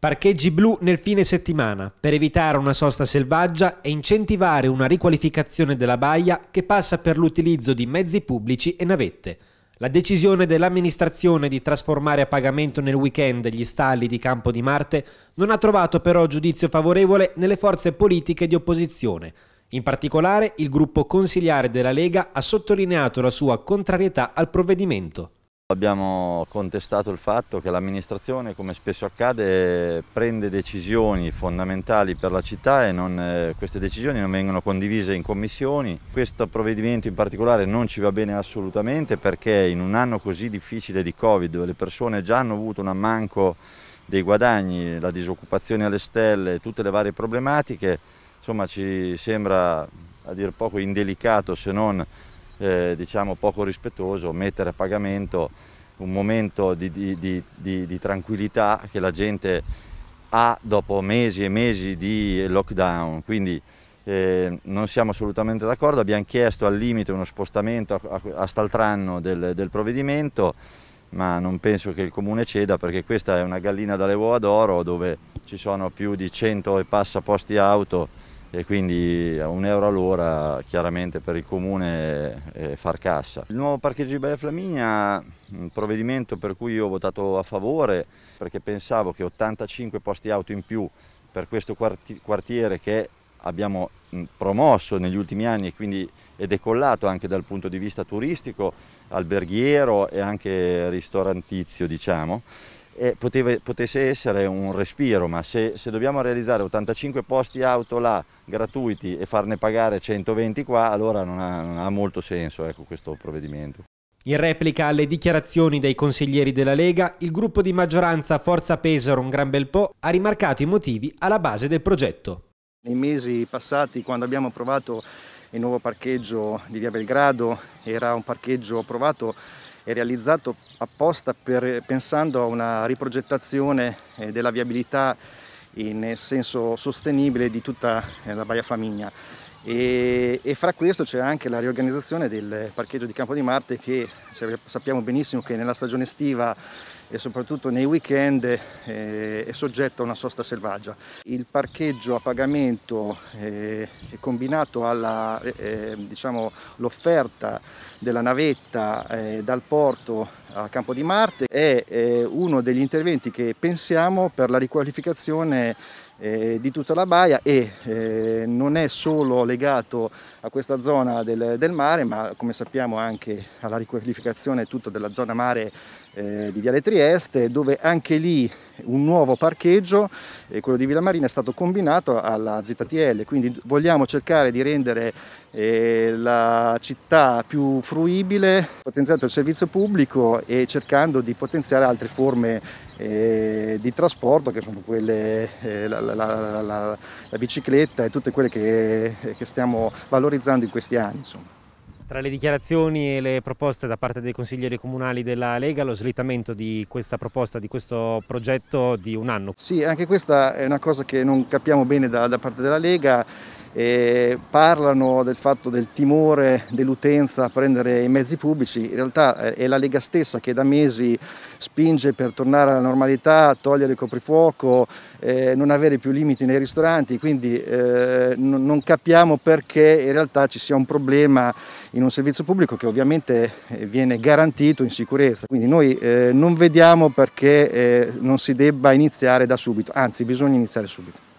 Parcheggi blu nel fine settimana per evitare una sosta selvaggia e incentivare una riqualificazione della baia che passa per l'utilizzo di mezzi pubblici e navette. La decisione dell'amministrazione di trasformare a pagamento nel weekend gli stalli di Campo di Marte non ha trovato però giudizio favorevole nelle forze politiche di opposizione. In particolare il gruppo consigliare della Lega ha sottolineato la sua contrarietà al provvedimento. Abbiamo contestato il fatto che l'amministrazione, come spesso accade, prende decisioni fondamentali per la città e non, eh, queste decisioni non vengono condivise in commissioni. Questo provvedimento in particolare non ci va bene assolutamente perché in un anno così difficile di Covid, dove le persone già hanno avuto un ammanco dei guadagni, la disoccupazione alle stelle, tutte le varie problematiche, insomma ci sembra a dir poco indelicato se non eh, diciamo poco rispettoso mettere a pagamento un momento di, di, di, di, tranquillità che la gente ha dopo mesi e mesi di lockdown. Quindi eh, non siamo assolutamente d'accordo, abbiamo chiesto al limite uno spostamento a, a, a st'altro del, del provvedimento, ma non penso che il comune ceda perché questa è una gallina dalle uova d'oro dove ci sono più di 100 e passa posti auto e quindi a un euro all'ora chiaramente per il comune è far cassa. Il nuovo parcheggio di Baia Flaminia, un provvedimento per cui io ho votato a favore perché pensavo che 85 posti auto in più per questo quartiere che abbiamo promosso negli ultimi anni e quindi è decollato anche dal punto di vista turistico, alberghiero e anche ristorantizio diciamo, e poteva, potesse essere un respiro, ma se, se, dobbiamo realizzare 85 posti auto là gratuiti e farne pagare 120 qua, allora non ha, non ha molto senso ecco, questo provvedimento. In replica alle dichiarazioni dei consiglieri della Lega, il gruppo di maggioranza Forza Pesaro un gran bel po' ha rimarcato i motivi alla base del progetto. Nei mesi passati, quando abbiamo approvato il nuovo parcheggio di Via Belgrado, era un parcheggio approvato è realizzato apposta per, pensando a una riprogettazione eh, della viabilità in senso sostenibile di tutta eh, la Baia Flaminia. E, e, fra questo c'è anche la riorganizzazione del parcheggio di Campo di Marte che sappiamo benissimo che nella stagione estiva e soprattutto nei weekend eh, è soggetto a una sosta selvaggia. Il parcheggio a pagamento eh, è combinato all'offerta eh, diciamo, della navetta eh, dal porto a Campo di Marte è eh, uno degli interventi che pensiamo per la riqualificazione eh, di tutta la baia e eh, non è solo legato a questa zona del, del, mare ma come sappiamo anche alla riqualificazione tutta della zona mare eh, di Viale Trieste dove anche lì un nuovo parcheggio, eh, quello di Villa Marina, è stato combinato alla ZTL, quindi vogliamo cercare di rendere eh, la città più fruibile, potenziando il servizio pubblico e cercando di potenziare altre forme eh, di trasporto che sono quelle, eh, la, la, la, la, bicicletta e tutte quelle che, che stiamo valorizzando in questi anni. Insomma. Tra le dichiarazioni e le proposte da parte dei consiglieri comunali della Lega, lo slittamento di questa proposta, di questo progetto di un anno. Sì, anche questa è una cosa che non capiamo bene da, da parte della Lega. Eh, parlano del fatto del timore dell'utenza a prendere i mezzi pubblici, in realtà eh, è la Lega stessa che da mesi spinge per tornare alla normalità, togliere il coprifuoco, eh, non avere più limiti nei ristoranti, quindi eh, non capiamo perché in realtà ci sia un problema in un servizio pubblico che ovviamente eh, viene garantito in sicurezza. Quindi noi eh, non vediamo perché non si debba iniziare da subito, anzi bisogna iniziare subito.